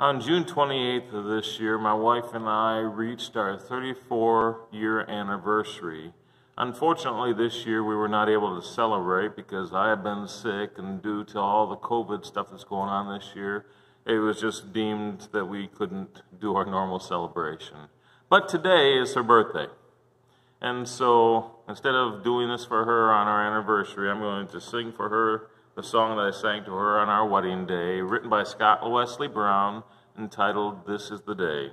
On June 28th of this year, my wife and I reached our 34 year anniversary. Unfortunately, this year we were not able to celebrate because I have been sick, and due to all the COVID stuff that's going on this year, it was just deemed that we couldn't do our normal celebration. But today is her birthday. And so instead of doing this for her on our anniversary, I'm going to sing for her the song that I sang to her on our wedding day, written by Scott Wesley Brown, entitled This is the Day.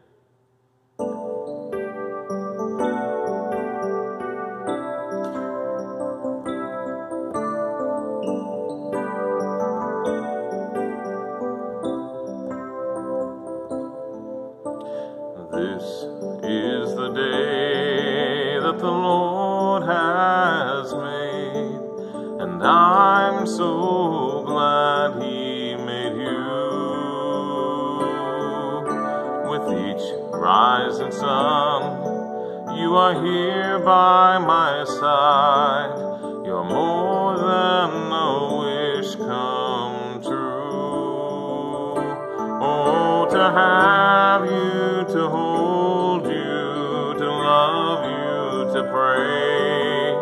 This is the day that the Lord Each rising sun, you are here by my side. You're more than a wish come true. Oh, to have you, to hold you, to love you, to pray,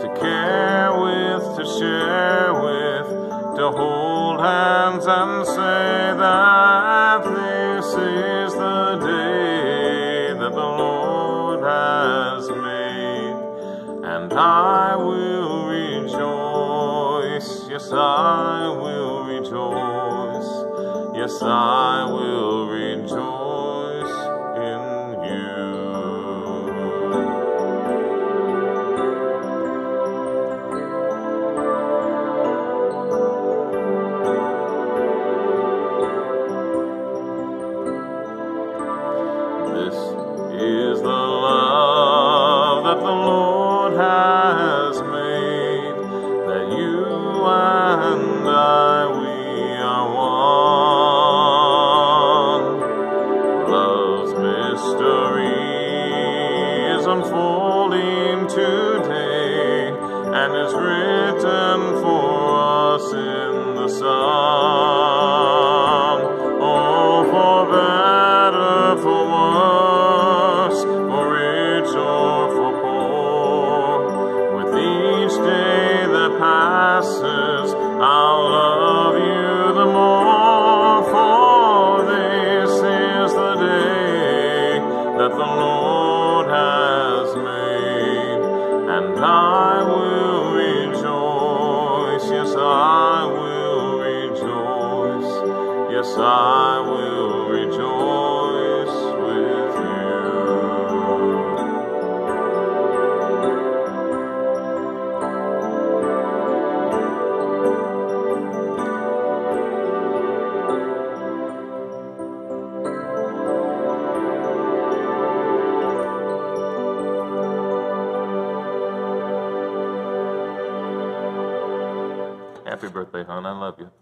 to care with, to share with, to hold hands and say that this is I will rejoice. Yes, I will rejoice. Yes, I will rejoice mystery is unfolding today and is written for us in the sun. I will rejoice. Yes, I will Happy birthday, hon. I love you.